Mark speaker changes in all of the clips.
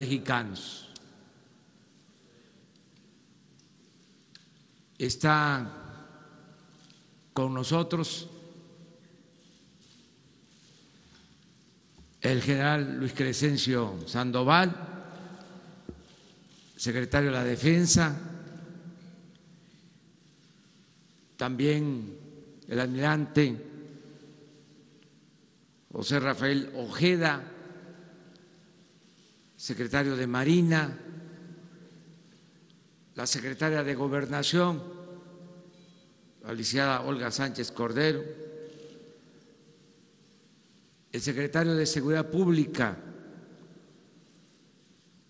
Speaker 1: mexicanos. Está con nosotros el general Luis Crescencio Sandoval, secretario de la Defensa, también el almirante José Rafael Ojeda, secretario de Marina, la secretaria de Gobernación, la licenciada Olga Sánchez Cordero, el secretario de Seguridad Pública,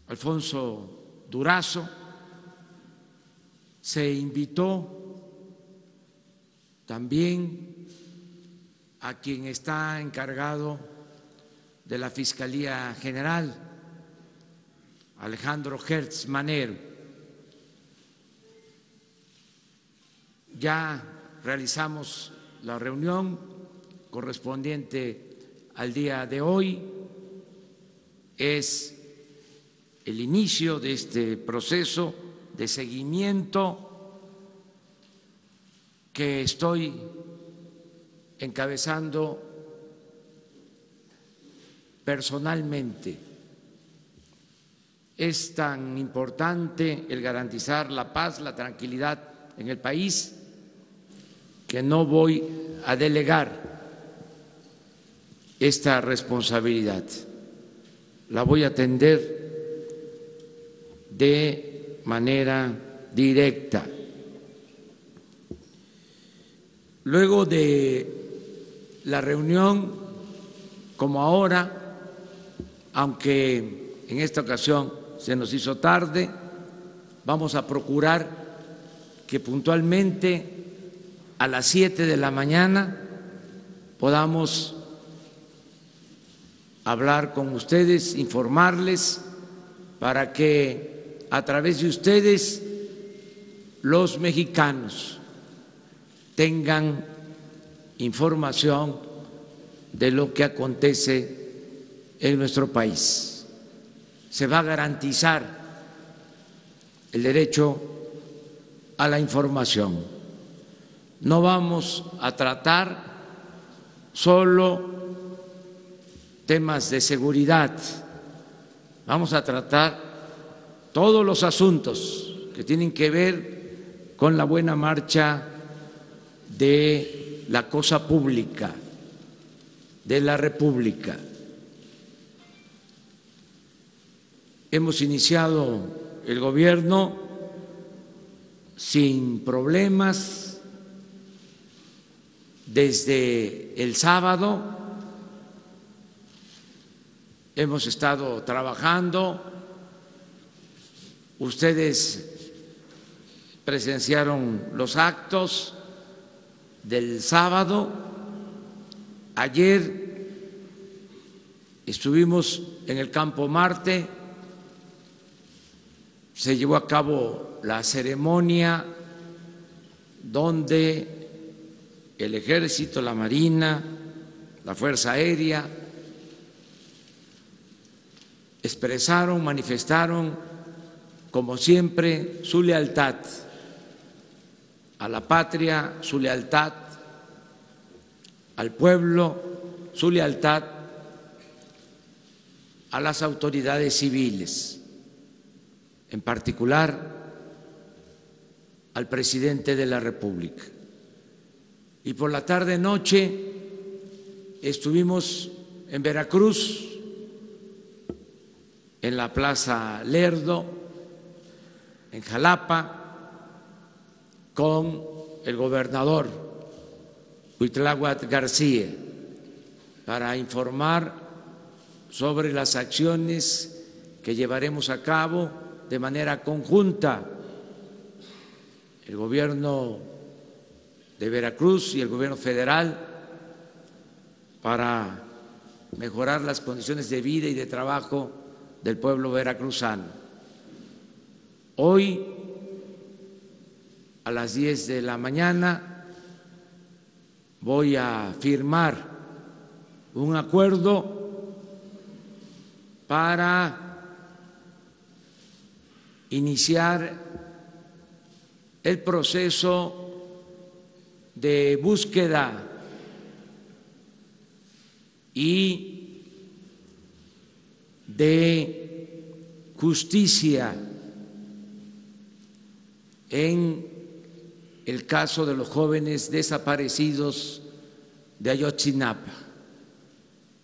Speaker 1: Alfonso Durazo, se invitó también a quien está encargado de la Fiscalía General, Alejandro Hertz Manero. Ya realizamos la reunión correspondiente al día de hoy. Es el inicio de este proceso de seguimiento que estoy encabezando personalmente. Es tan importante el garantizar la paz, la tranquilidad en el país, que no voy a delegar esta responsabilidad. La voy a atender de manera directa. Luego de la reunión, como ahora, aunque en esta ocasión se nos hizo tarde, vamos a procurar que puntualmente a las siete de la mañana podamos hablar con ustedes, informarles, para que a través de ustedes los mexicanos tengan información de lo que acontece en nuestro país. Se va a garantizar el derecho a la información. No vamos a tratar solo temas de seguridad, vamos a tratar todos los asuntos que tienen que ver con la buena marcha de la cosa pública, de la República. Hemos iniciado el gobierno sin problemas desde el sábado. Hemos estado trabajando. Ustedes presenciaron los actos del sábado. Ayer estuvimos en el campo Marte, se llevó a cabo la ceremonia donde el ejército, la marina, la Fuerza Aérea expresaron, manifestaron, como siempre, su lealtad a la patria, su lealtad al pueblo, su lealtad a las autoridades civiles, en particular al presidente de la República. Y por la tarde noche estuvimos en Veracruz, en la Plaza Lerdo, en Jalapa, con el gobernador Huitláhuac García para informar sobre las acciones que llevaremos a cabo de manera conjunta el gobierno de Veracruz y el gobierno federal para mejorar las condiciones de vida y de trabajo del pueblo veracruzano. Hoy a las 10 de la mañana voy a firmar un acuerdo para iniciar el proceso de búsqueda y de justicia en el caso de los jóvenes desaparecidos de Ayotzinapa,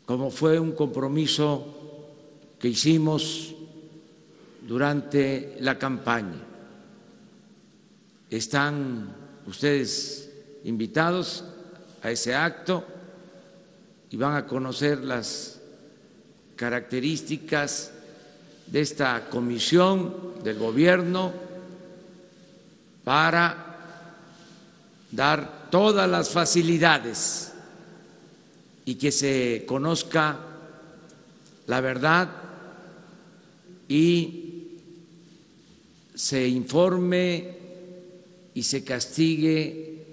Speaker 1: como fue un compromiso que hicimos durante la campaña. Están ustedes invitados a ese acto y van a conocer las características de esta comisión del gobierno para dar todas las facilidades y que se conozca la verdad y se informe y se castigue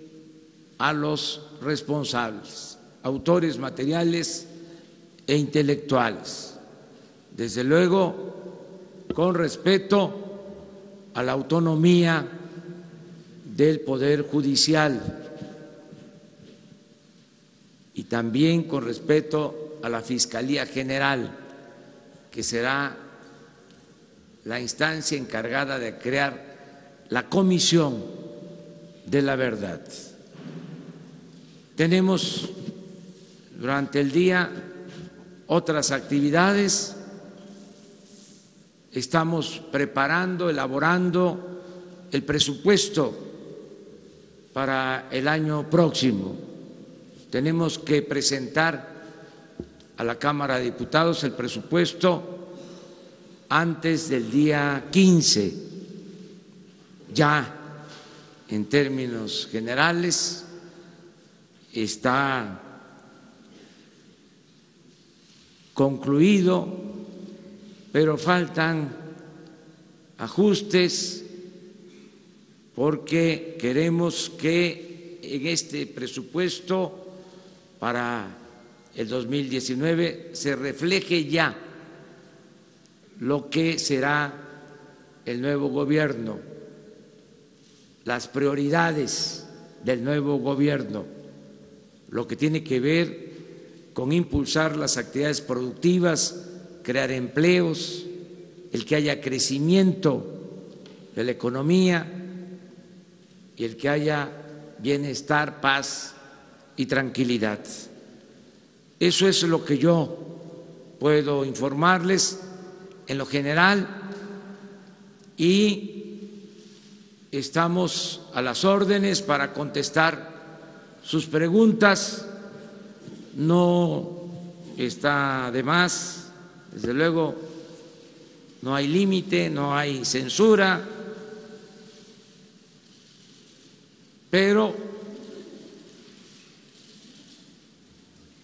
Speaker 1: a los responsables, autores materiales e intelectuales. Desde luego, con respeto a la autonomía del Poder Judicial y también con respeto a la Fiscalía General, que será la instancia encargada de crear la Comisión de la Verdad. Tenemos durante el día otras actividades, estamos preparando, elaborando el presupuesto para el año próximo. Tenemos que presentar a la Cámara de Diputados el presupuesto antes del día 15. Ya en términos generales está concluido, pero faltan ajustes porque queremos que en este presupuesto para el 2019 se refleje ya lo que será el nuevo gobierno, las prioridades del nuevo gobierno, lo que tiene que ver con impulsar las actividades productivas, crear empleos, el que haya crecimiento de la economía, y el que haya bienestar, paz y tranquilidad. Eso es lo que yo puedo informarles en lo general y estamos a las órdenes para contestar sus preguntas. No está de más, desde luego no hay límite, no hay censura Pero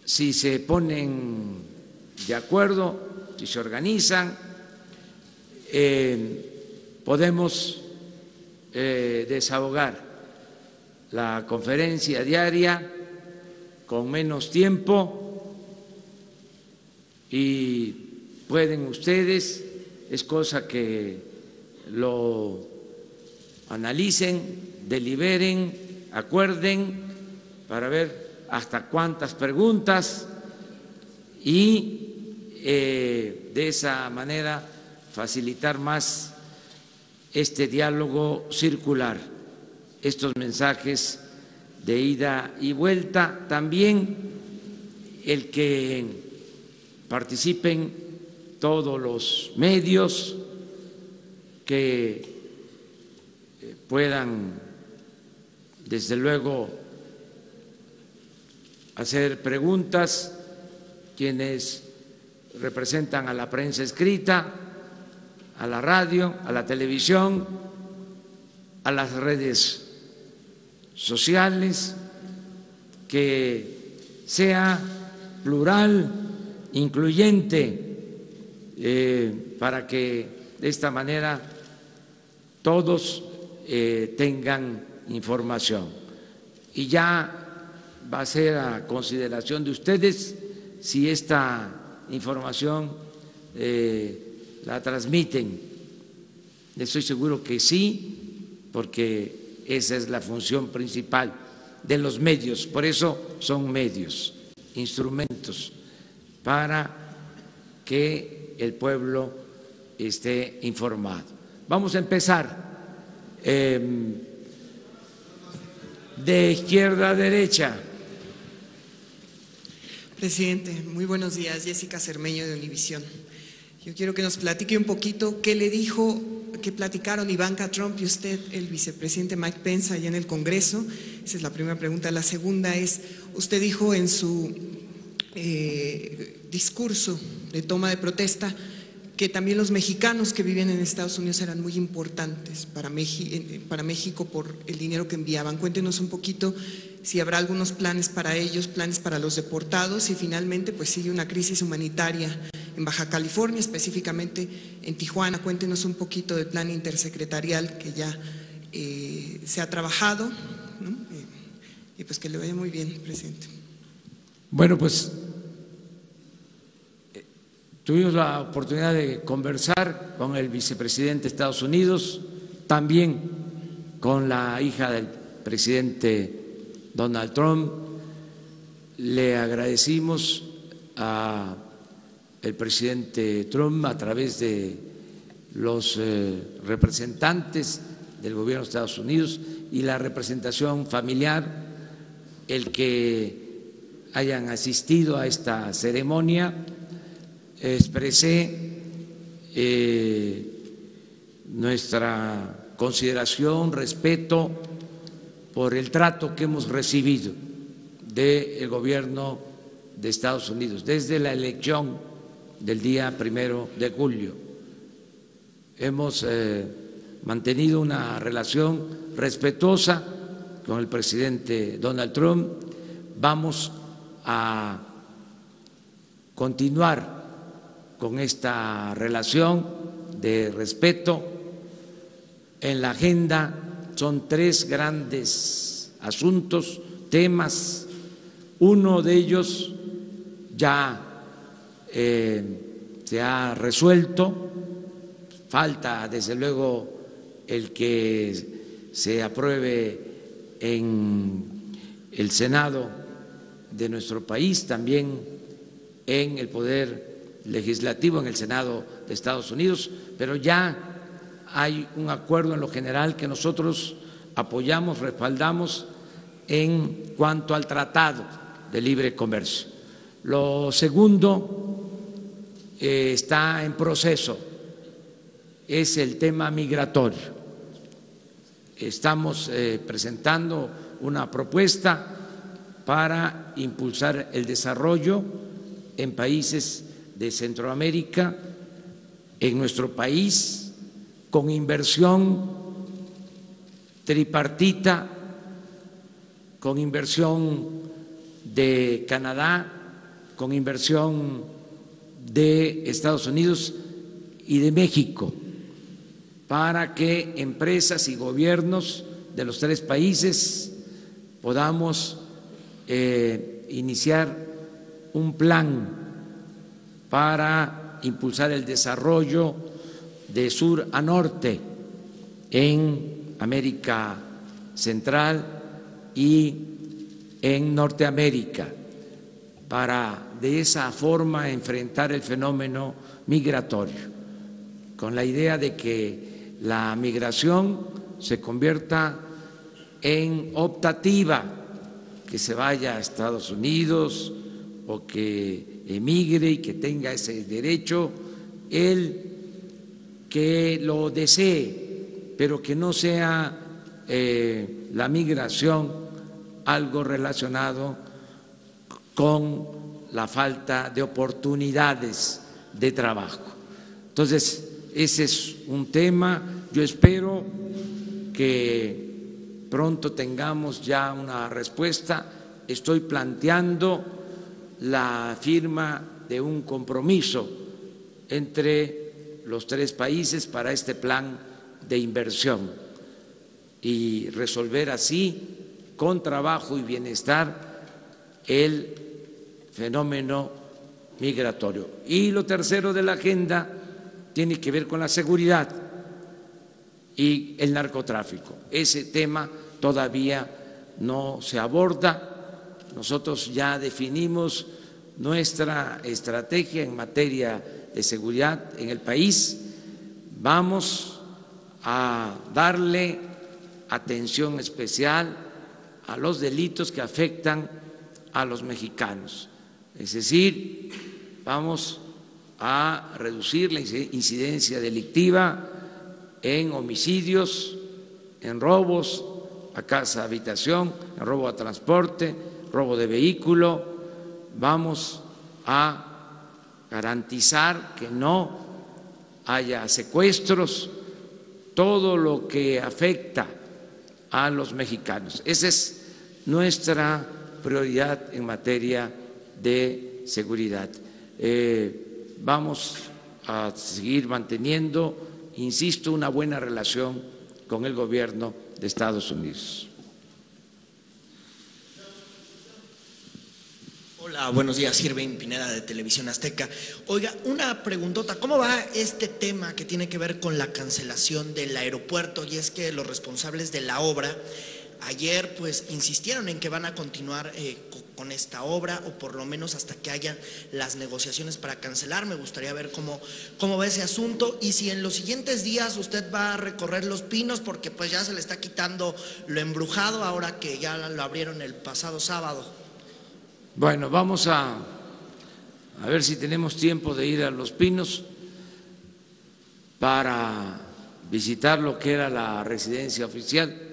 Speaker 1: si se ponen de acuerdo, si se organizan, podemos eh, desahogar la conferencia diaria con menos tiempo. Y pueden ustedes, es cosa que lo analicen, deliberen, acuerden para ver hasta cuántas preguntas y eh, de esa manera facilitar más este diálogo circular, estos mensajes de ida y vuelta, también el que participen todos los medios que eh, puedan desde luego hacer preguntas. Quienes representan a la prensa escrita, a la radio, a la televisión, a las redes sociales, que sea plural, incluyente, eh, para que de esta manera todos eh, tengan información. Y ya va a ser a consideración de ustedes si esta información eh, la transmiten Estoy seguro que sí, porque esa es la función principal de los medios. Por eso son medios, instrumentos para que el pueblo esté informado. Vamos a empezar em, de izquierda a derecha.
Speaker 2: Presidente, muy buenos días. Jessica Cermeño de Univisión. Yo quiero que nos platique un poquito qué le dijo, qué platicaron Ivanka Trump y usted, el vicepresidente Mike Pence, allá en el Congreso. Esa es la primera pregunta. La segunda es, usted dijo en su eh, discurso de toma de protesta que también los mexicanos que vivían en Estados Unidos eran muy importantes para, para México por el dinero que enviaban. Cuéntenos un poquito si habrá algunos planes para ellos, planes para los deportados y finalmente pues sigue una crisis humanitaria en Baja California, específicamente en Tijuana. Cuéntenos un poquito del plan intersecretarial que ya eh, se ha trabajado eh, y pues que le vaya muy bien, presidente.
Speaker 1: Bueno, pues eh, tuvimos la oportunidad de conversar con el vicepresidente de Estados Unidos, también con la hija del presidente Donald Trump. Le agradecimos a el presidente Trump a través de los eh, representantes del gobierno de Estados Unidos y la representación familiar, el que hayan asistido a esta ceremonia. Expresé eh, nuestra consideración, respeto por el trato que hemos recibido del gobierno de Estados Unidos desde la elección del día primero de julio. Hemos eh, mantenido una relación respetuosa con el presidente Donald Trump. Vamos a continuar con esta relación de respeto. En la agenda son tres grandes asuntos, temas. Uno de ellos ya eh, se ha resuelto, falta desde luego el que se apruebe en el Senado de nuestro país, también en el Poder Legislativo, en el Senado de Estados Unidos, pero ya hay un acuerdo en lo general que nosotros apoyamos, respaldamos en cuanto al Tratado de Libre Comercio. Lo segundo eh, está en proceso es el tema migratorio. Estamos eh, presentando una propuesta para impulsar el desarrollo en países de Centroamérica, en nuestro país, con inversión tripartita, con inversión de Canadá, con inversión de Estados Unidos y de México para que empresas y gobiernos de los tres países podamos eh, iniciar un plan para impulsar el desarrollo de sur a norte en América Central y en Norteamérica para de esa forma enfrentar el fenómeno migratorio, con la idea de que la migración se convierta en optativa, que se vaya a Estados Unidos o que emigre y que tenga ese derecho, el que lo desee, pero que no sea eh, la migración algo relacionado con la falta de oportunidades de trabajo. Entonces, ese es un tema. Yo espero que pronto tengamos ya una respuesta. Estoy planteando la firma de un compromiso entre los tres países para este plan de inversión y resolver así, con trabajo y bienestar, el fenómeno migratorio. Y lo tercero de la agenda tiene que ver con la seguridad. y el narcotráfico. Ese tema todavía no se aborda. Nosotros ya definimos nuestra estrategia en materia de seguridad en el país. Vamos a darle atención especial a los delitos que afectan a los mexicanos. Es decir, vamos a reducir la incidencia delictiva en homicidios, en robos a casa, habitación, en robo a transporte, robo de vehículo. Vamos a garantizar que no haya secuestros, todo lo que afecta a los mexicanos. Esa es nuestra prioridad en materia de seguridad. Eh, vamos a seguir manteniendo, insisto, una buena relación con el gobierno de Estados Unidos.
Speaker 3: Buenos días, Sirven Pineda de Televisión Azteca. Oiga, una preguntota, ¿cómo va este tema que tiene que ver con la cancelación del aeropuerto? Y es que los responsables de la obra ayer pues insistieron en que van a continuar eh, con esta obra o por lo menos hasta que hayan las negociaciones para cancelar. Me gustaría ver cómo, cómo va ese asunto y si en los siguientes días usted va a recorrer los pinos porque pues ya se le está quitando lo embrujado ahora que ya lo abrieron el pasado sábado.
Speaker 1: Bueno, vamos a, a ver si tenemos tiempo de ir a los pinos para visitar lo que era la residencia oficial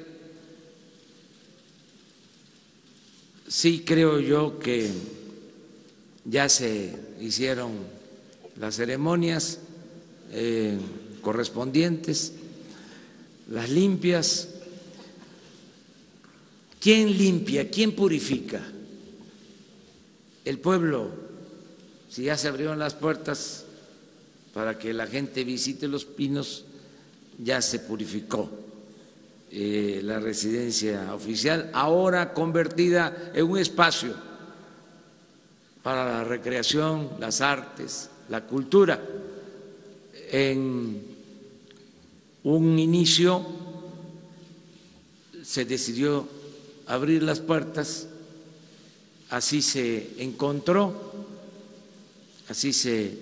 Speaker 1: Sí creo yo que ya se hicieron las ceremonias eh, correspondientes, las limpias. ¿Quién limpia? ¿Quién purifica? El pueblo, si ya se abrieron las puertas para que la gente visite los pinos, ya se purificó eh, la residencia oficial, ahora convertida en un espacio para la recreación, las artes, la cultura. En un inicio se decidió abrir las puertas, así se encontró, así se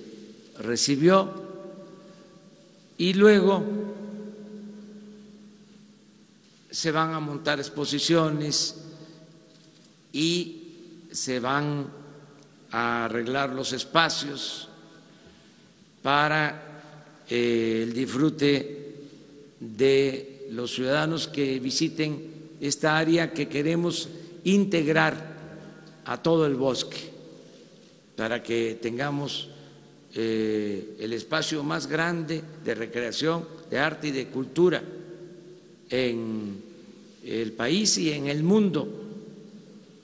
Speaker 1: recibió. Y luego se van a montar exposiciones y se van a arreglar los espacios para eh, el disfrute de los ciudadanos que visiten esta área que queremos integrar a todo el bosque para que tengamos eh, el espacio más grande de recreación, de arte y de cultura en el país y en el mundo,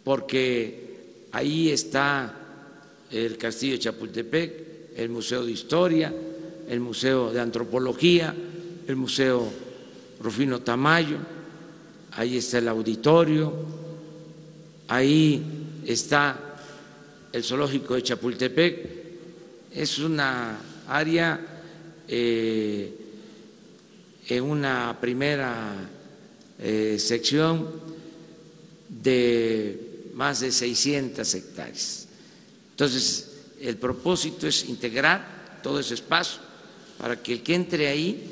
Speaker 1: porque ahí está el Castillo de Chapultepec, el Museo de Historia, el Museo de Antropología, el Museo Rufino Tamayo, ahí está el auditorio, ahí está el Zoológico de Chapultepec, es una área eh, en una primera eh, sección de más de 600 hectáreas. Entonces, el propósito es integrar todo ese espacio para que el que entre ahí,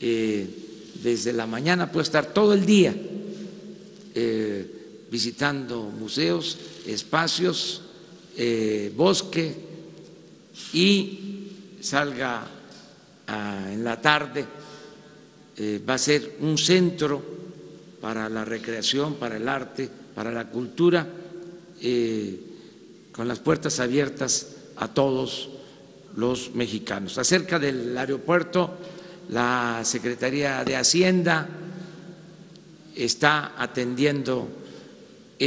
Speaker 1: eh, desde la mañana pueda estar todo el día eh, visitando museos, espacios, bosque y salga en la tarde eh, va a ser un centro para la recreación, para el arte, para la cultura, eh, con las puertas abiertas a todos los mexicanos. Acerca del aeropuerto, la Secretaría de Hacienda está atendiendo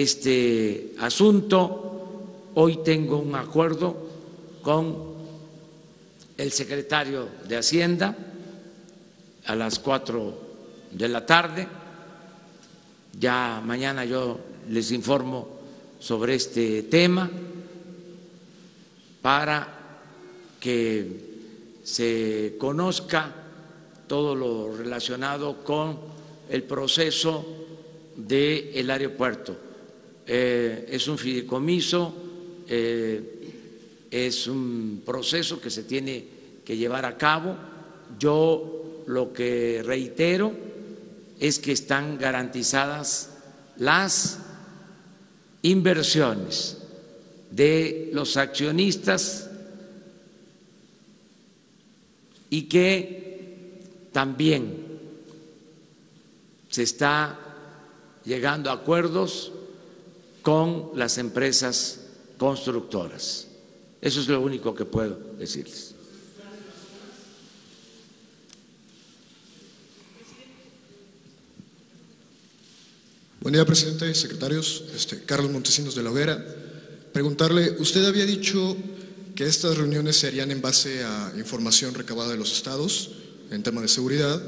Speaker 1: este asunto. Hoy tengo un acuerdo con el secretario de Hacienda a las cuatro de la tarde. Ya mañana yo les informo sobre este tema para que se conozca todo lo relacionado con el proceso del aeropuerto. Eh, es un fideicomiso, eh, es un proceso que se tiene que llevar a cabo. Yo lo que reitero es que están garantizadas las inversiones de los accionistas y que también se está llegando a acuerdos con las empresas constructoras. Eso es lo único que puedo decirles.
Speaker 4: Buen día, presidente, secretarios. Este, Carlos Montesinos de la Hoguera. Preguntarle, usted había dicho que estas reuniones se harían en base a información recabada de los estados en tema de seguridad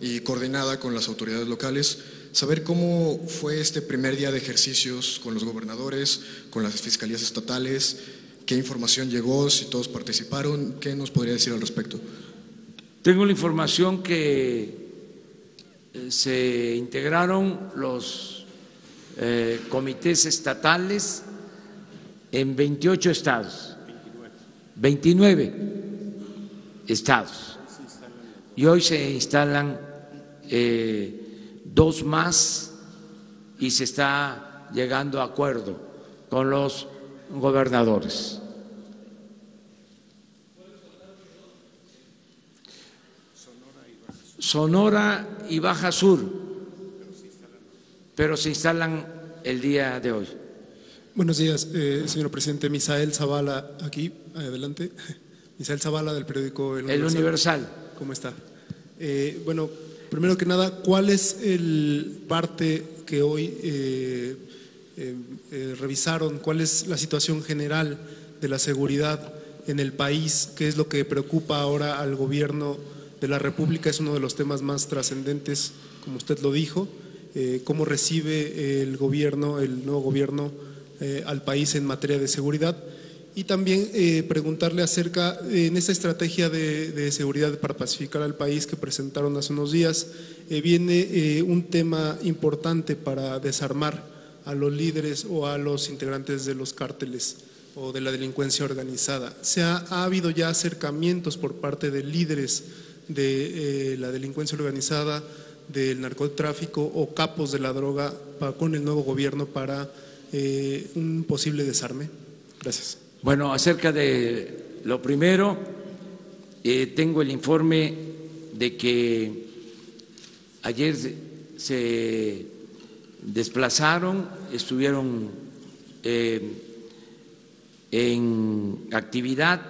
Speaker 4: y coordinada con las autoridades locales saber cómo fue este primer día de ejercicios con los gobernadores, con las fiscalías estatales, qué información llegó, si todos participaron, qué nos podría decir al respecto.
Speaker 1: Tengo la información que eh, se integraron los eh, comités estatales en 28 estados, 29 estados, y hoy se instalan eh, dos más y se está llegando a acuerdo con los gobernadores. Sonora y Baja Sur, pero se instalan el día de hoy.
Speaker 5: Buenos días, eh, señor presidente. Misael Zavala, aquí, adelante. Misael Zavala del periódico
Speaker 1: El Universal. El Universal.
Speaker 5: ¿Cómo está? Eh, bueno, Primero que nada, ¿cuál es el parte que hoy eh, eh, eh, revisaron? ¿Cuál es la situación general de la seguridad en el país? ¿Qué es lo que preocupa ahora al gobierno de la República? Es uno de los temas más trascendentes, como usted lo dijo. ¿Cómo recibe el gobierno, el nuevo gobierno, al país en materia de seguridad? Y también eh, preguntarle acerca, eh, en esta estrategia de, seguridad para pacificar al país que presentaron hace unos días, eh, viene un tema importante para desarmar a los líderes o a los integrantes de los cárteles o de la delincuencia organizada. Se ha habido ya acercamientos por parte de líderes de la delincuencia organizada, del narcotráfico o capos de la droga con el nuevo gobierno para un posible desarme. Gracias.
Speaker 1: Bueno, acerca de lo primero, eh, tengo el informe de que ayer se desplazaron, estuvieron eh, en actividad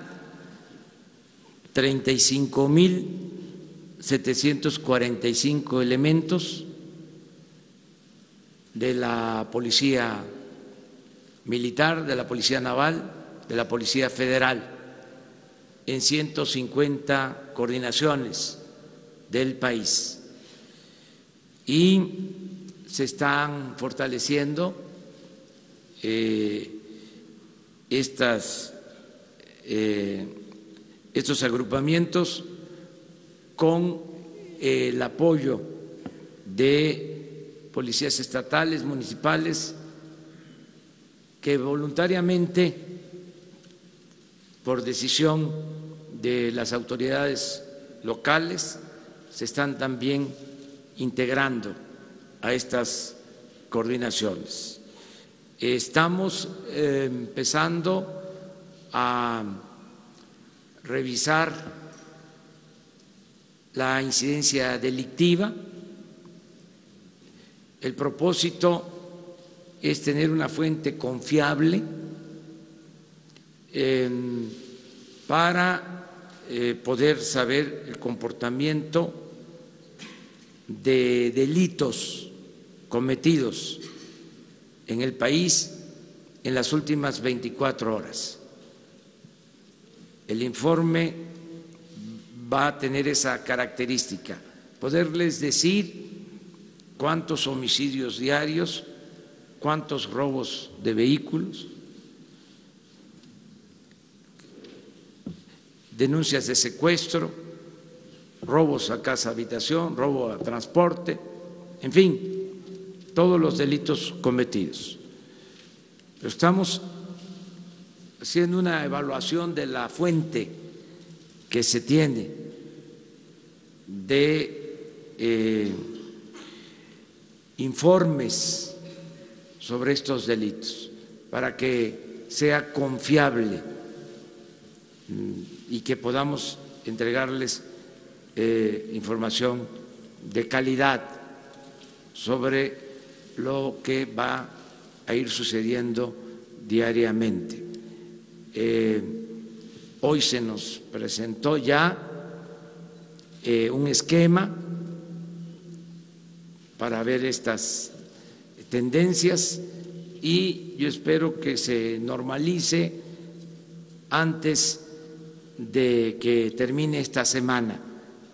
Speaker 1: 35.745 elementos de la Policía Militar, de la Policía Naval, de la Policía Federal en 150 coordinaciones del país. Y se están fortaleciendo eh, estas, eh, estos agrupamientos con el apoyo de policías estatales, municipales, que voluntariamente por decisión de las autoridades locales, se están también integrando a estas coordinaciones. Estamos eh, empezando a revisar la incidencia delictiva. El propósito es tener una fuente confiable para eh, poder saber el comportamiento de delitos cometidos en el país en las últimas 24 horas. El informe va a tener esa característica, poderles decir cuántos homicidios diarios, cuántos robos de vehículos, denuncias de secuestro, robos a casa habitación, robo a transporte, en fin, todos los delitos cometidos. estamos haciendo una evaluación de la fuente que se tiene de eh, informes sobre estos delitos para que sea confiable mm, y que podamos entregarles eh, información de calidad sobre lo que va a ir sucediendo diariamente. Eh, hoy se nos presentó ya eh, un esquema para ver estas tendencias y yo espero que se normalice antes de que termine esta semana,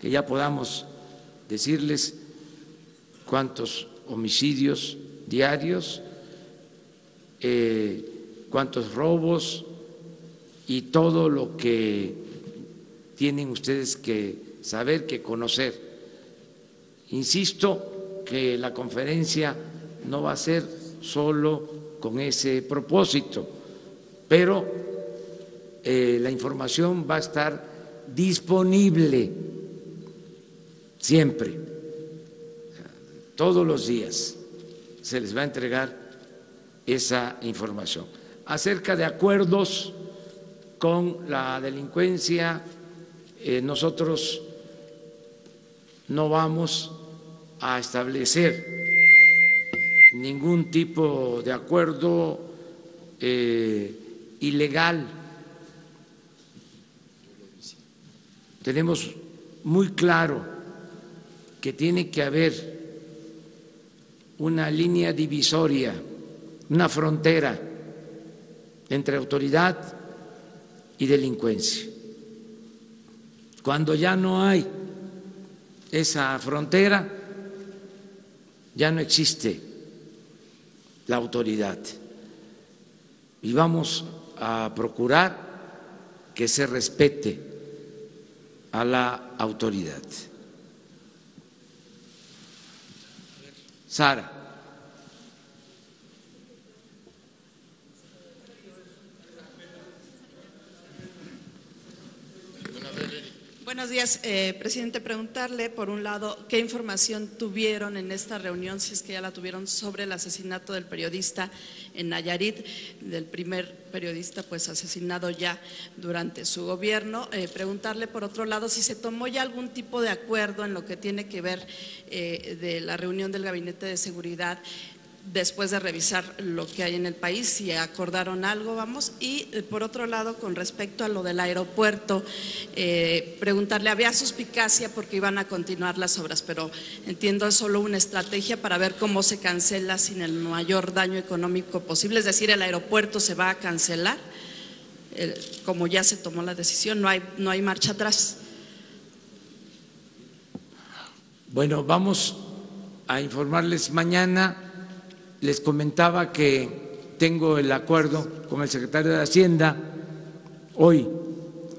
Speaker 1: que ya podamos decirles cuántos homicidios diarios, eh, cuántos robos y todo lo que tienen ustedes que saber, que conocer. Insisto que la conferencia no va a ser solo con ese propósito, pero eh, la información va a estar disponible siempre, todos los días se les va a entregar esa información. Acerca de acuerdos con la delincuencia, eh, nosotros no vamos a establecer ningún tipo de acuerdo eh, ilegal tenemos muy claro que tiene que haber una línea divisoria, una frontera entre autoridad y delincuencia. Cuando ya no hay esa frontera, ya no existe la autoridad. Y vamos a procurar que se respete a la autoridad. Sara.
Speaker 6: Buenos días, eh, presidente. Preguntarle, por un lado, qué información tuvieron en esta reunión, si es que ya la tuvieron, sobre el asesinato del periodista en Nayarit, del primer periodista pues asesinado ya durante su gobierno. Eh, preguntarle, por otro lado, si se tomó ya algún tipo de acuerdo en lo que tiene que ver eh, de la reunión del Gabinete de Seguridad después de revisar lo que hay en el país, si acordaron algo, vamos. Y eh, por otro lado, con respecto a lo del aeropuerto, eh, preguntarle, había suspicacia porque iban a continuar las obras, pero entiendo es solo una estrategia para ver cómo se cancela sin el mayor daño económico posible, es decir, el aeropuerto se va a cancelar, como ya se tomó la decisión, no hay, no hay marcha atrás.
Speaker 1: Bueno, vamos a informarles mañana les comentaba que tengo el acuerdo con el secretario de Hacienda hoy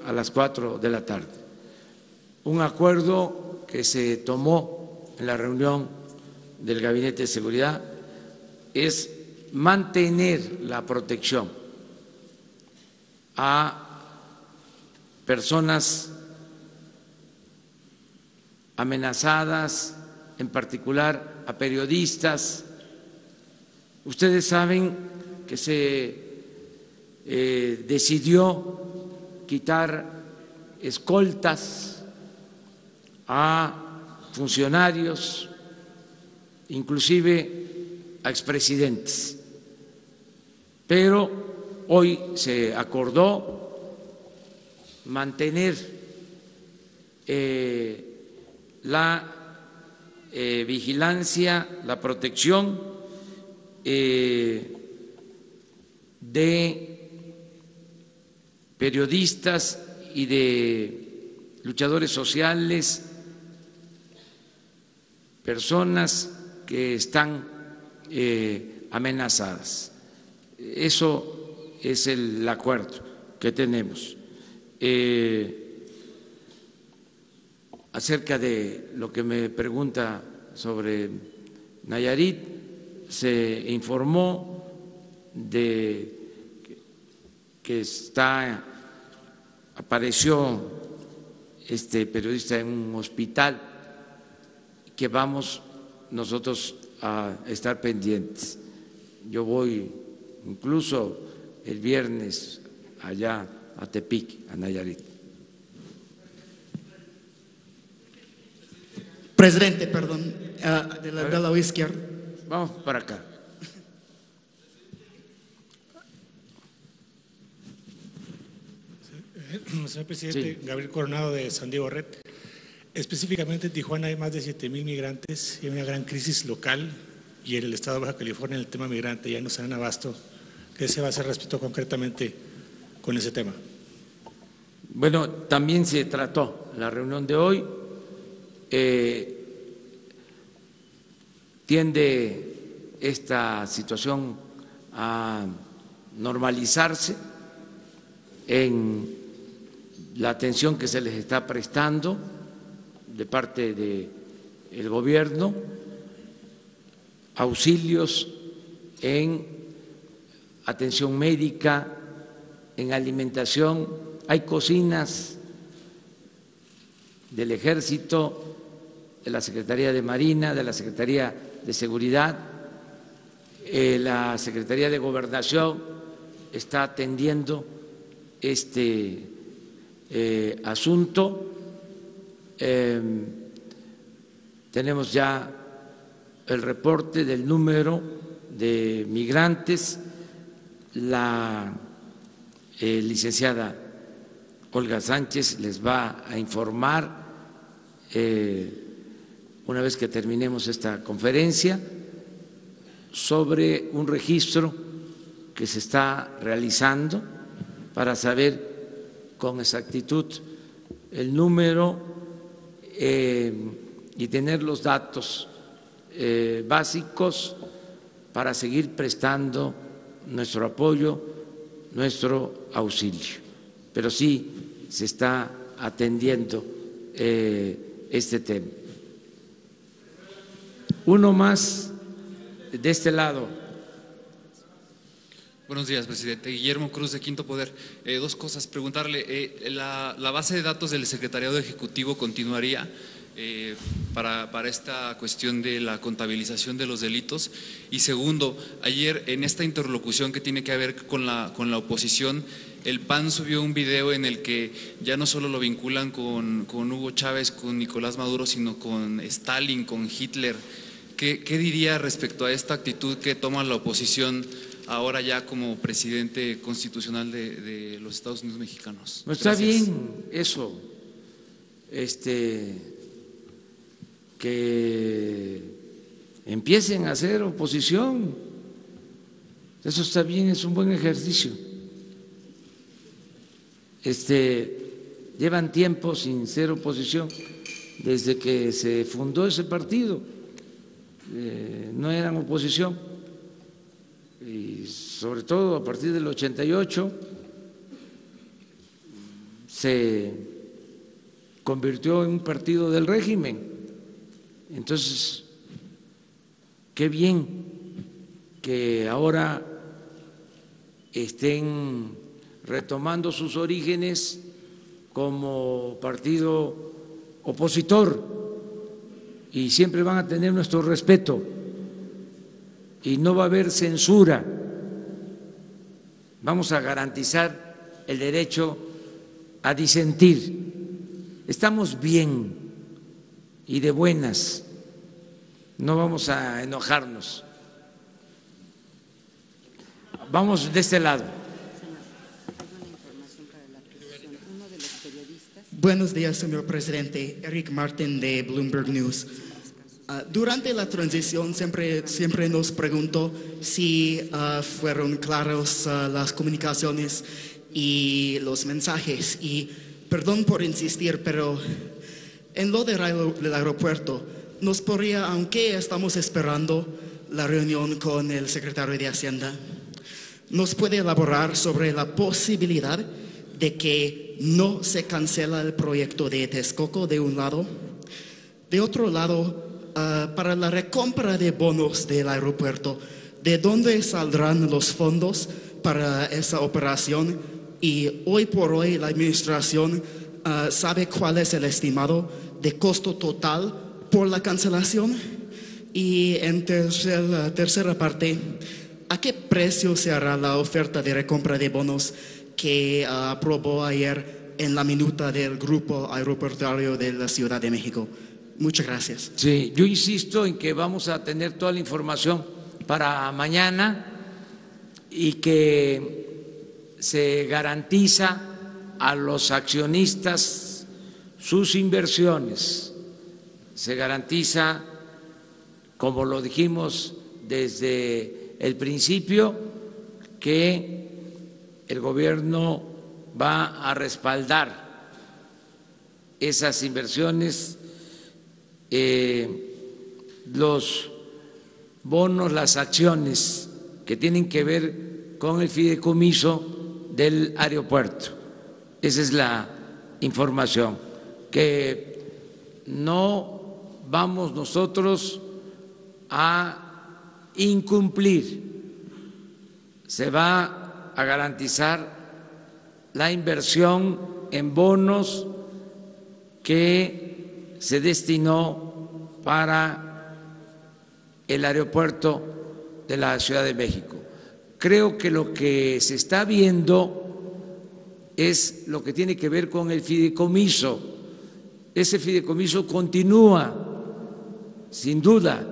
Speaker 1: a las cuatro de la tarde. Un acuerdo que se tomó en la reunión del Gabinete de Seguridad es mantener la protección a personas amenazadas, en particular a periodistas, Ustedes saben que se eh, decidió quitar escoltas a funcionarios, inclusive a expresidentes. Pero hoy se acordó mantener eh, la eh, vigilancia, la protección eh, de periodistas y de luchadores sociales, personas que están eh, amenazadas. Eso es el acuerdo que tenemos. Eh, acerca de lo que me pregunta sobre Nayarit, se informó de que está apareció este periodista en un hospital que vamos nosotros a estar pendientes. Yo voy incluso el viernes allá a Tepic, a Nayarit.
Speaker 7: Presidente, perdón, uh, de la, de la izquierda.
Speaker 1: Vamos para acá.
Speaker 8: Señor presidente, sí. Gabriel Coronado de San Diego Red. Específicamente en Tijuana hay más de 7 mil migrantes y hay una gran crisis local y en el estado de Baja California en el tema migrante ya no se dan abasto. ¿Qué se va a hacer respecto concretamente con ese tema?
Speaker 1: Bueno, también se trató la reunión de hoy. Eh, tiende esta situación a normalizarse en la atención que se les está prestando de parte del gobierno, auxilios en atención médica, en alimentación, hay cocinas del ejército, de la Secretaría de Marina, de la Secretaría de Seguridad, eh, la Secretaría de Gobernación está atendiendo este eh, asunto. Eh, tenemos ya el reporte del número de migrantes. La eh, licenciada Olga Sánchez les va a informar una vez que terminemos esta conferencia sobre un registro que se está realizando para saber con exactitud el número eh, y tener los datos eh, básicos para seguir prestando nuestro apoyo, nuestro auxilio. Pero sí se está atendiendo eh, este tema. Uno más de este lado.
Speaker 9: Buenos días, presidente. Guillermo Cruz, de Quinto Poder. Eh, dos cosas. Preguntarle, eh, la, base de datos del Secretariado Ejecutivo continuaría eh, para, para, esta cuestión de la contabilización de los delitos? Y segundo, ayer en esta interlocución que tiene que ver con la, con la oposición, el PAN subió un video en el que ya no solo lo vinculan con, con Hugo Chávez, con Nicolás Maduro, sino con Stalin, con Hitler. ¿Qué, ¿Qué diría respecto a esta actitud que toma la oposición? ahora ya como presidente constitucional de, los Estados Unidos mexicanos.
Speaker 1: No está bien eso, este, que empiecen a hacer oposición. Eso está bien, es un buen ejercicio. Este, llevan tiempo sin ser oposición desde que se fundó ese partido. Eh, no eran oposición y sobre todo a partir del 88 se convirtió en un partido del régimen. Entonces, qué bien que ahora estén retomando sus orígenes como partido opositor y siempre van a tener nuestro respeto y no va a haber censura. Vamos a garantizar el derecho a disentir. Estamos bien y de buenas. No vamos a enojarnos. Vamos de este lado.
Speaker 7: Buenos días, señor presidente. Eric Martin de Bloomberg News. Ah, durante la transición siempre, siempre nos preguntó si ah, fueron claros ah, las comunicaciones y los mensajes. Y perdón por insistir, pero en lo del aeropuerto, nos podría, aunque estamos esperando la reunión con el secretario de Hacienda, nos puede elaborar sobre la posibilidad de que no se cancela el proyecto de Texcoco de un lado. De otro lado, ah, para la recompra de bonos del aeropuerto, ¿de dónde saldrán los fondos para esa operación? Y hoy por hoy la administración ah, sabe cuál es el estimado de costo total por la cancelación. Y en tercera, tercera parte, ¿a qué precio se hará la oferta de recompra de bonos que ah, aprobó ayer en la minuta del Grupo Aeroportuario de la Ciudad de México? Muchas gracias.
Speaker 1: Sí, yo insisto en que vamos a tener toda la información para mañana y que se garantiza a los accionistas sus inversiones, se garantiza, como lo dijimos desde el principio, que el gobierno va a respaldar esas inversiones eh, los bonos, las acciones que tienen que ver con el fideicomiso del aeropuerto. Esa es la información, que no vamos nosotros a incumplir, se va a garantizar la inversión en bonos que se destinó para el aeropuerto de la Ciudad de México. Creo que lo que se está viendo es lo que tiene que ver con el fideicomiso. Ese fideicomiso continúa, sin duda,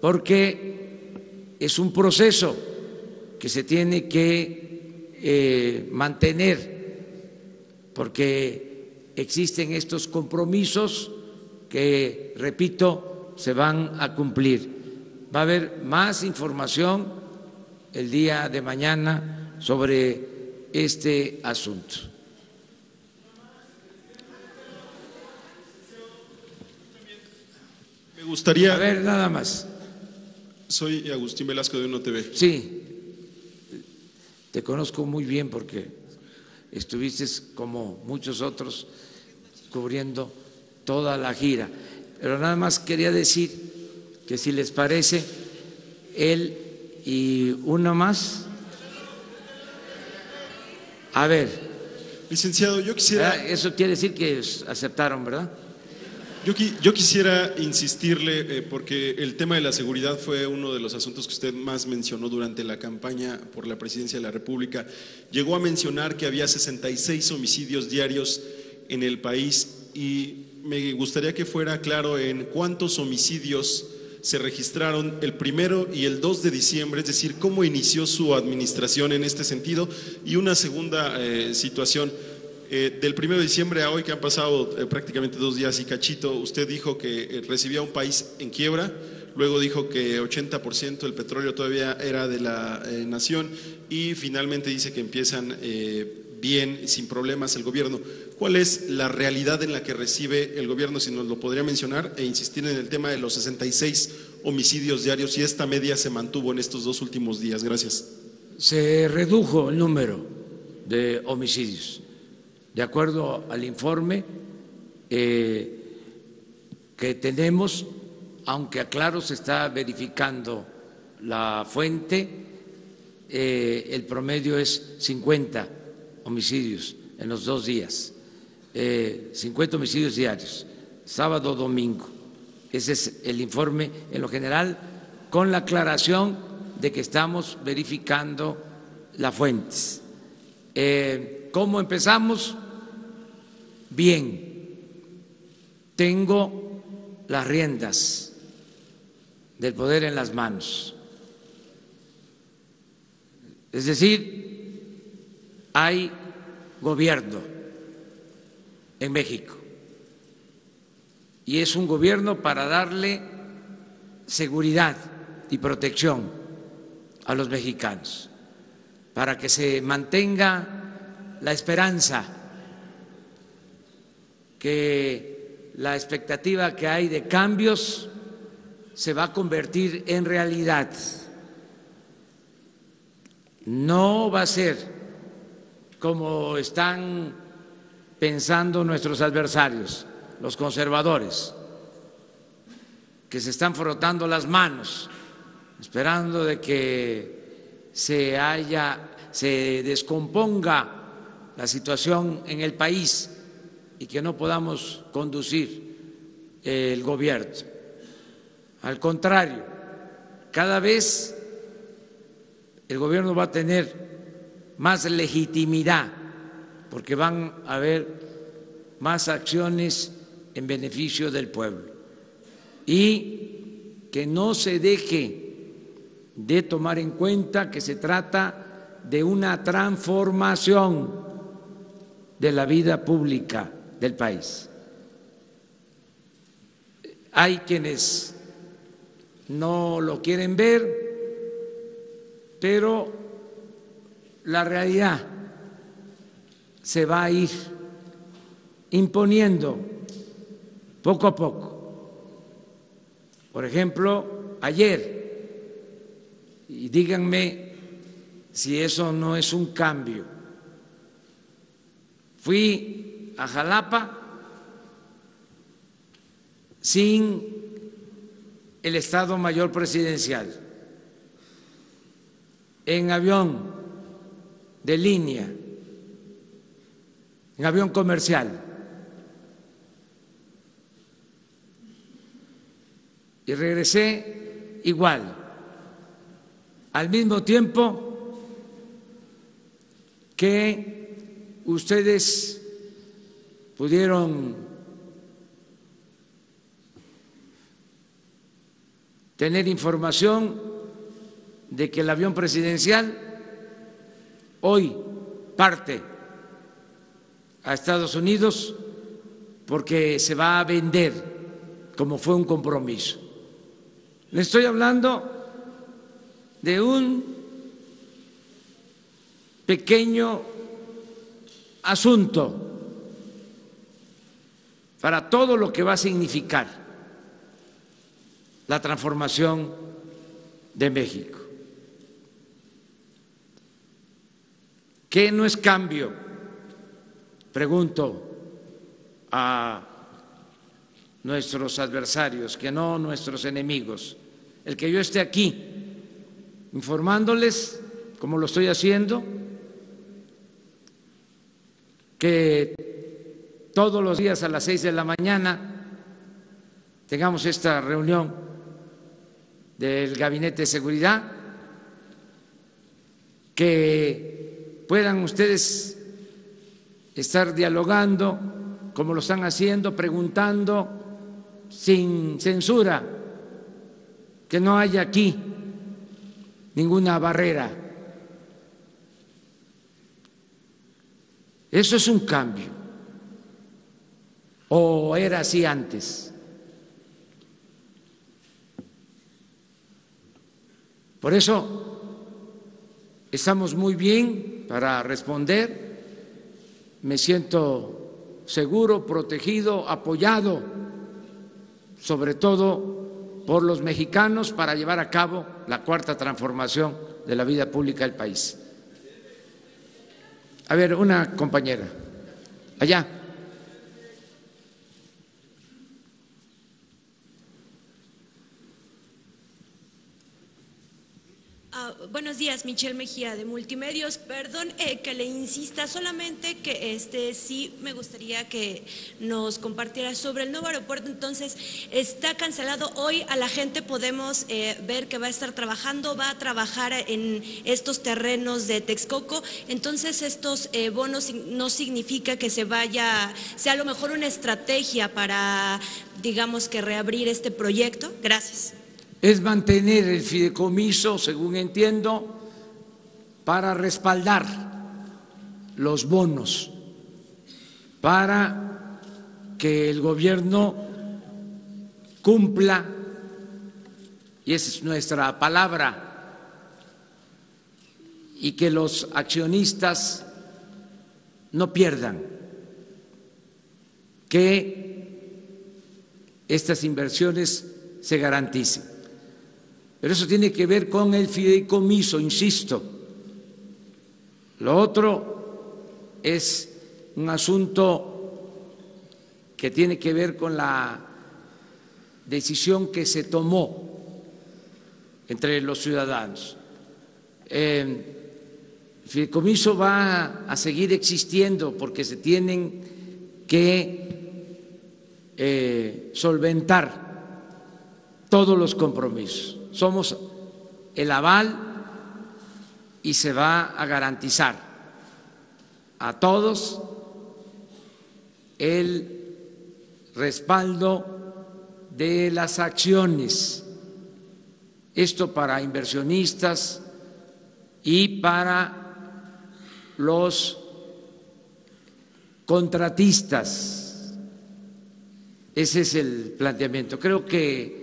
Speaker 1: porque es un proceso que se tiene que eh, mantener, porque existen estos compromisos que, repito, se van a cumplir. Va a haber más información el día de mañana sobre este asunto.
Speaker 10: Me gustaría.
Speaker 1: A ver, nada más.
Speaker 10: Soy Agustín Velasco de Uno TV.
Speaker 1: Sí, te conozco muy bien porque estuviste como muchos otros cubriendo toda la gira. Pero nada más quería decir que si les parece, él y uno más. A ver.
Speaker 10: Licenciado, yo quisiera...
Speaker 1: Ah, eso quiere decir que aceptaron, ¿verdad?
Speaker 10: Yo, yo quisiera insistirle, eh, porque el tema de la seguridad fue uno de los asuntos que usted más mencionó durante la campaña por la presidencia de la República. Llegó a mencionar que había 66 homicidios diarios en el país y me gustaría que fuera claro en cuántos homicidios se registraron el primero y el 2 de diciembre, es decir, cómo inició su administración en este sentido. Y una segunda eh, situación, eh, del primero de diciembre a hoy, que han pasado eh, prácticamente dos días y cachito, usted dijo que recibía un país en quiebra, luego dijo que 80% del petróleo todavía era de la nación y finalmente dice que empiezan bien, sin problemas el gobierno. ¿Cuál es la realidad en la que recibe el gobierno, si nos lo podría mencionar, e insistir en el tema de los 66 homicidios diarios y esta media se mantuvo en estos dos últimos días? Gracias.
Speaker 1: Se redujo el número de homicidios. De acuerdo al informe eh, que tenemos, aunque aclaro se está verificando la fuente, eh, el promedio es 50 homicidios en los dos días, eh, 50 homicidios diarios, sábado, domingo. Ese es el informe en lo general, con la aclaración de que estamos verificando las fuentes. Eh, ¿Cómo empezamos? Bien, tengo las riendas del poder en las manos. Es decir, hay gobierno en México. Y es un gobierno para darle seguridad y protección a los mexicanos, para que se mantenga la esperanza, que la expectativa que hay de cambios se va a convertir en realidad. No va a ser como están pensando nuestros adversarios, los conservadores, que se están frotando las manos, esperando de que se haya, se descomponga la situación en el país y que no podamos conducir el gobierno. Al contrario, cada vez el gobierno va a tener más legitimidad porque van a haber más acciones en beneficio del pueblo y que no se deje de tomar en cuenta que se trata de una transformación de la vida pública del país. Hay quienes no lo quieren ver, pero la realidad se va a ir imponiendo poco a poco. Por ejemplo, ayer, y díganme si eso no es un cambio, fui a Jalapa sin el Estado Mayor Presidencial, en avión de línea, en avión comercial. Y regresé igual. Al mismo tiempo que ustedes pudieron tener información de que el avión presidencial hoy parte a Estados Unidos porque se va a vender como fue un compromiso. Le estoy hablando de un pequeño asunto para todo lo que va a significar la transformación de México. ¿Qué no es cambio? Pregunto a nuestros adversarios, que no nuestros enemigos, el que yo esté aquí informándoles, como lo estoy haciendo, que todos los días a las seis de la mañana tengamos esta reunión del Gabinete de Seguridad, que puedan ustedes estar dialogando como lo están haciendo, preguntando sin censura, que no haya aquí ninguna barrera. Eso es un cambio. ¿O era así antes? Por eso estamos muy bien para responder me siento seguro, protegido, apoyado, sobre todo por los mexicanos para llevar a cabo la cuarta transformación de la vida pública del país. A ver, una compañera, allá.
Speaker 11: Buenos días, Michelle Mejía de Multimedios. Perdón eh, que le insista, solamente que este sí me gustaría que nos compartiera sobre el nuevo aeropuerto. Entonces, está cancelado hoy. A la gente podemos eh, ver que va a estar trabajando, va a trabajar en estos terrenos de Texcoco. Entonces, estos eh, bonos no significa que se vaya, sea a lo mejor una estrategia para, digamos, que reabrir este proyecto. Gracias
Speaker 1: es mantener el fideicomiso, según entiendo, para respaldar los bonos, para que el gobierno cumpla, y esa es nuestra palabra, y que los accionistas no pierdan, que estas inversiones se garanticen. Pero eso tiene que ver con el fideicomiso, insisto. Lo otro es un asunto que tiene que ver con la decisión que se tomó entre los ciudadanos. el fideicomiso va a seguir existiendo porque se tienen que eh, solventar todos los compromisos. Somos el aval y se va a garantizar a todos el respaldo de las acciones. Esto para inversionistas y para los contratistas. Ese es el planteamiento. Creo que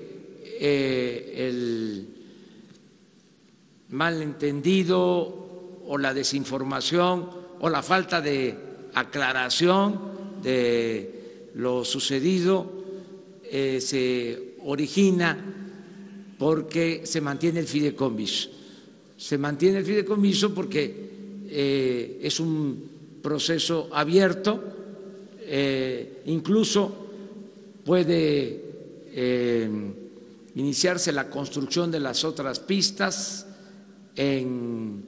Speaker 1: eh, el malentendido o la desinformación o la falta de aclaración de lo sucedido eh, se origina porque se mantiene el fideicomiso. Se mantiene el fideicomiso porque eh, es un proceso abierto, incluso puede iniciarse la construcción de las otras pistas en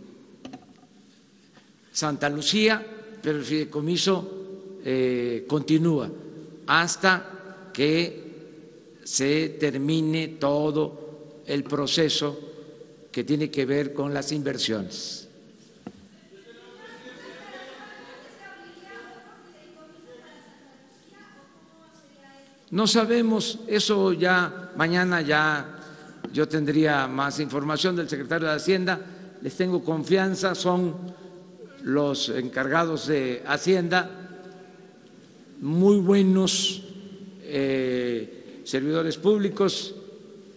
Speaker 1: Santa Lucía, pero el fideicomiso eh, continúa hasta que se termine todo el proceso que tiene que ver con las inversiones. No sabemos, eso ya mañana ya yo tendría más información del secretario de Hacienda, les tengo confianza, son los encargados de Hacienda, muy buenos eh, servidores públicos,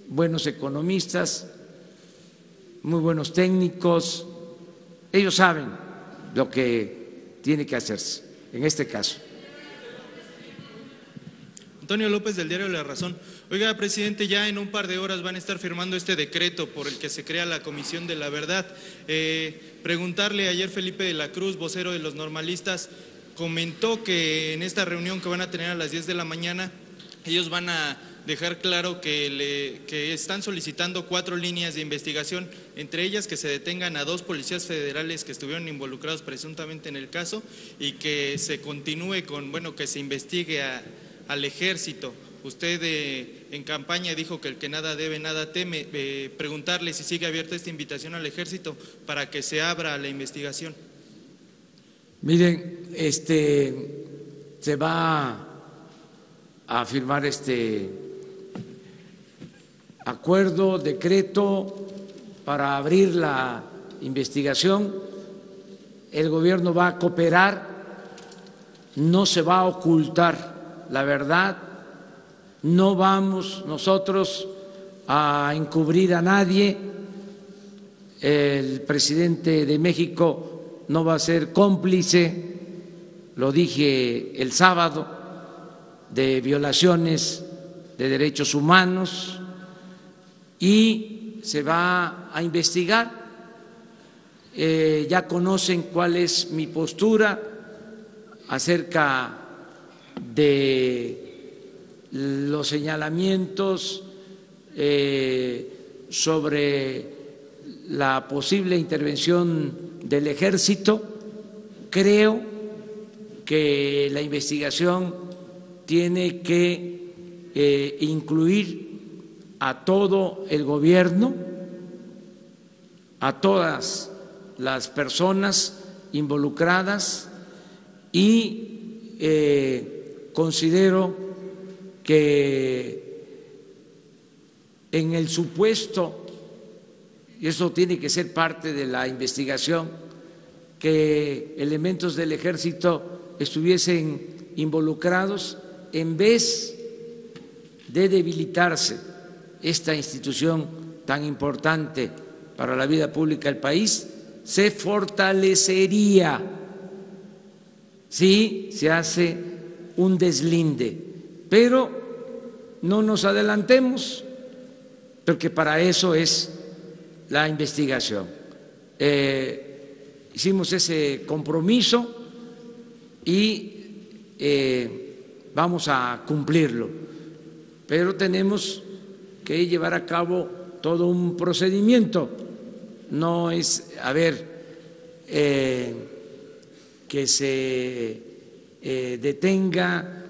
Speaker 1: buenos economistas, muy buenos técnicos, ellos saben lo que tiene que hacerse en este caso.
Speaker 12: Antonio López del diario La Razón. Oiga, presidente, ya en un par de horas van a estar firmando este decreto por el que se crea la Comisión de la Verdad. Eh, preguntarle ayer Felipe de la Cruz, vocero de los normalistas, comentó que en esta reunión que van a tener a las 10 de la mañana, ellos van a dejar claro que, le, que están solicitando cuatro líneas de investigación, entre ellas que se detengan a dos policías federales que estuvieron involucrados presuntamente en el caso y que se continúe con, bueno, que se investigue al ejército. Usted eh, en campaña dijo que el que nada debe, nada teme. Eh, preguntarle si sigue abierta esta invitación al ejército para que se abra la investigación.
Speaker 1: Miren, este se va a firmar este acuerdo, decreto para abrir la investigación. El gobierno va a cooperar, no se va a ocultar la verdad no vamos nosotros a encubrir a nadie. El presidente de México no va a ser cómplice, lo dije el sábado, de violaciones de derechos humanos y se va a investigar. Eh, ya conocen cuál es mi postura acerca de los señalamientos eh, sobre la posible intervención del ejército, creo que la investigación tiene que eh, incluir a todo el gobierno, a todas las personas involucradas y eh, considero que en el supuesto, y eso tiene que ser parte de la investigación, que elementos del ejército estuviesen involucrados, en vez de debilitarse esta institución tan importante para la vida pública del país, se fortalecería. Si se hace un deslinde pero no nos adelantemos, porque para eso es la investigación. Eh, hicimos ese compromiso y eh, vamos a cumplirlo, pero tenemos que llevar a cabo todo un procedimiento. No es, a ver, eh, que se eh, detenga